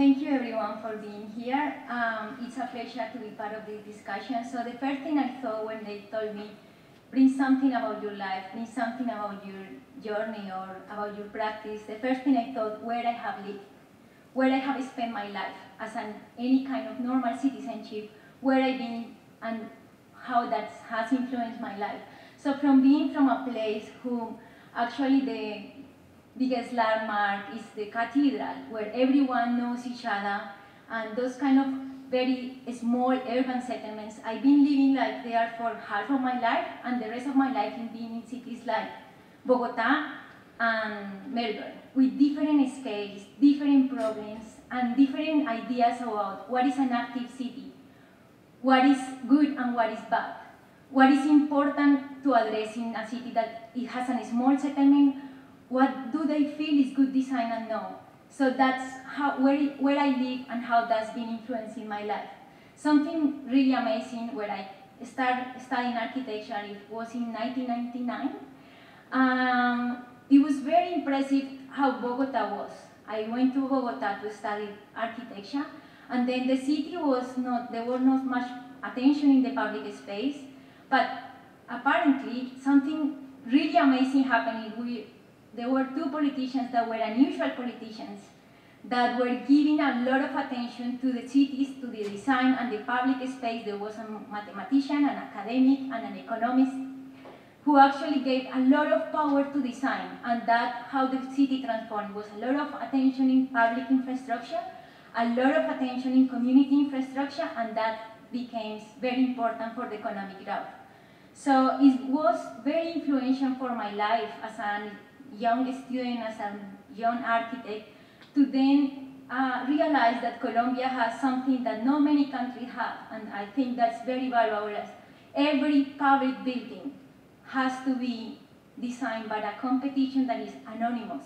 thank you everyone for being here. Um, it's a pleasure to be part of this discussion. So the first thing I thought when they told me, bring something about your life, bring something about your journey or about your practice, the first thing I thought, where I have lived, where I have spent my life as an, any kind of normal citizenship, where I've been and how that has influenced my life. So from being from a place who actually the biggest landmark is the cathedral, where everyone knows each other, and those kind of very small urban settlements. I've been living like there for half of my life, and the rest of my life in being in cities like Bogota and Melbourne, with different scales, different problems, and different ideas about what is an active city, what is good and what is bad, what is important to address in a city that it has a small settlement, what do they feel is good design and no. So that's how, where, where I live and how that's been influencing my life. Something really amazing where I started studying architecture, it was in 1999. Um, it was very impressive how Bogota was. I went to Bogota to study architecture, and then the city was not, there was not much attention in the public space, but apparently something really amazing happened. There were two politicians that were unusual politicians that were giving a lot of attention to the cities, to the design and the public space. There was a mathematician, an academic, and an economist who actually gave a lot of power to design, and that how the city transformed was a lot of attention in public infrastructure, a lot of attention in community infrastructure, and that became very important for the economic growth. So it was very influential for my life as a young student, as a young architect, to then uh, realize that Colombia has something that not many countries have, and I think that's very valuable. Every public building has to be designed by a competition that is anonymous.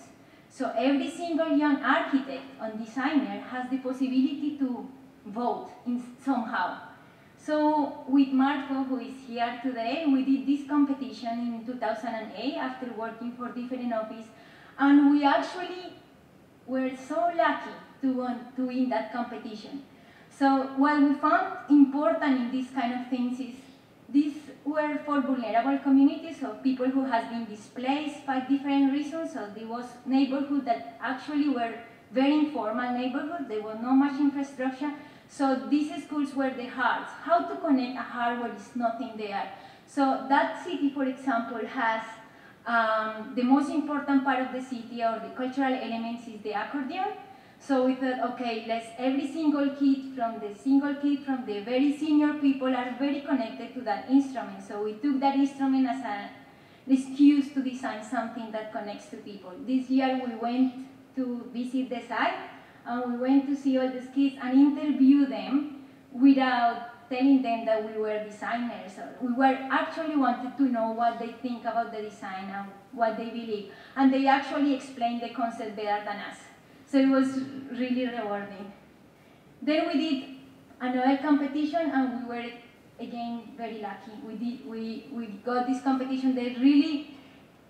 So every single young architect and designer has the possibility to vote in somehow. So with Marco, who is here today, we did this competition in 2008 after working for different offices, and we actually were so lucky to, to win that competition. So what we found important in these kind of things is these were for vulnerable communities, so people who has been displaced by different reasons. So there was neighborhood that actually were very informal neighborhood. There was not much infrastructure. So these schools were the hearts. How to connect a heart where there's nothing there. So that city, for example, has um, the most important part of the city or the cultural elements is the accordion. So we thought, okay, let's every single kid from the single kid from the very senior people are very connected to that instrument. So we took that instrument as an excuse to design something that connects to people. This year we went to visit the site and we went to see all these kids and interview them without telling them that we were designers. We were actually wanted to know what they think about the design and what they believe. And they actually explained the concept better than us. So it was really rewarding. Then we did another competition and we were again very lucky. We did we, we got this competition that really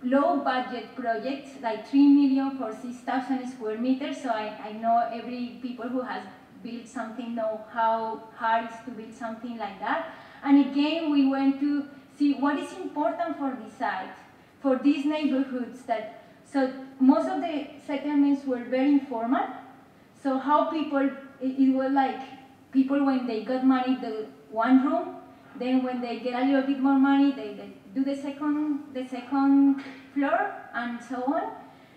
low budget projects, like 3 million for 6,000 square meters. So I, I know every people who has built something know how hard it is to build something like that. And again, we went to see what is important for this site, for these neighborhoods that so most of the settlements were very informal. So how people, it, it, was like people when they got money, the one room, then when they get a little bit more money, they, they do the second, the second floor and so on.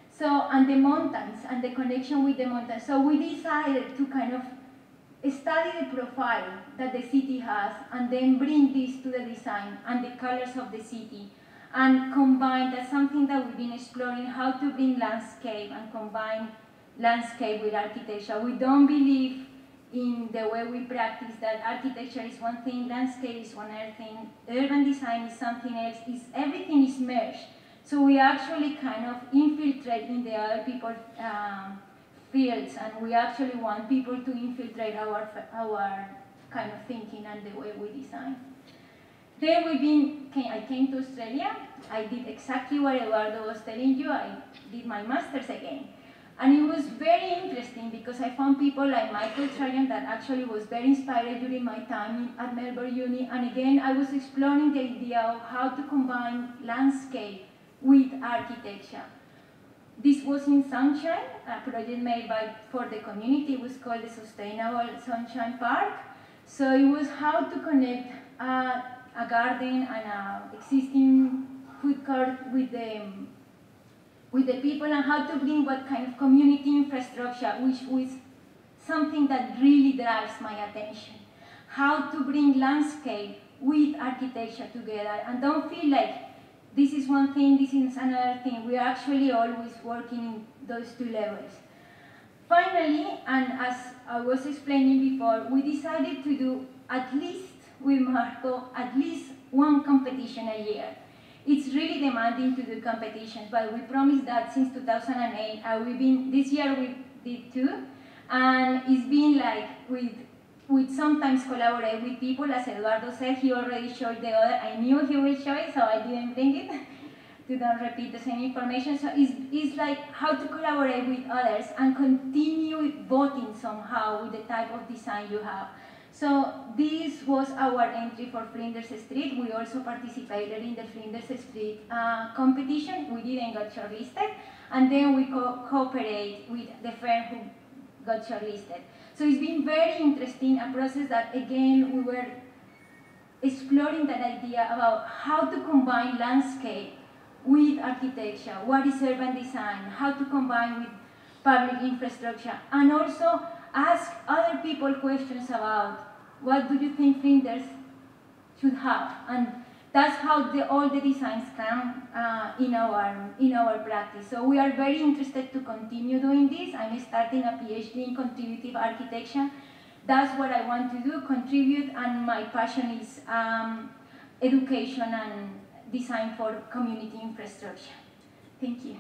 So, and the mountains and the connection with the mountains. So we decided to kind of study the profile that the city has and then bring this to the design and the colors of the city and combine, that's something that we've been exploring, how to bring landscape and combine landscape with architecture. We don't believe in the way we practice that architecture is one thing, landscape is one other thing, urban design is something else, is everything is merged. So we actually kind of infiltrate in the other people's um, fields and we actually want people to infiltrate our, our kind of thinking and the way we design. Then we've been, I came to Australia. I did exactly what Eduardo was telling you. I did my master's again. And it was very interesting because I found people like Michael Trudgeon that actually was very inspired during my time at Melbourne Uni. And again, I was exploring the idea of how to combine landscape with architecture. This was in Sunshine, a project made by for the community. It was called the Sustainable Sunshine Park. So it was how to connect a garden and an existing food court with the with the people and how to bring what kind of community infrastructure, which was something that really drives my attention. How to bring landscape with architecture together and don't feel like this is one thing, this is another thing. We are actually always working in those two levels. Finally, and as I was explaining before, we decided to do at least with Marco, at least one competition a year. It's really demanding to do competitions, but we promised that since 2008, uh, we've been, this year we did two, and it's been like with, with sometimes collaborate with people, as Eduardo said, he already showed the other, I knew he will show it, so I didn't bring it to don't repeat the same information. So it's, it's like how to collaborate with others and continue voting somehow with the type of design you have. So this was our entry for Flinders Street. We also participated in the Flinders Street uh, competition. We didn't get shortlisted. And then we co cooperate with the firm who got shortlisted. So it's been very interesting, a process that again, we were exploring that idea about how to combine landscape with architecture, what is urban design, how to combine with public infrastructure, and also ask other people questions about what do you think Flinders should have, and that's how the, all the designs come uh, in our in our practice. So we are very interested to continue doing this. I'm starting a PhD in contributive architecture. That's what I want to do, contribute, and my passion is um, education and design for community infrastructure. Thank you.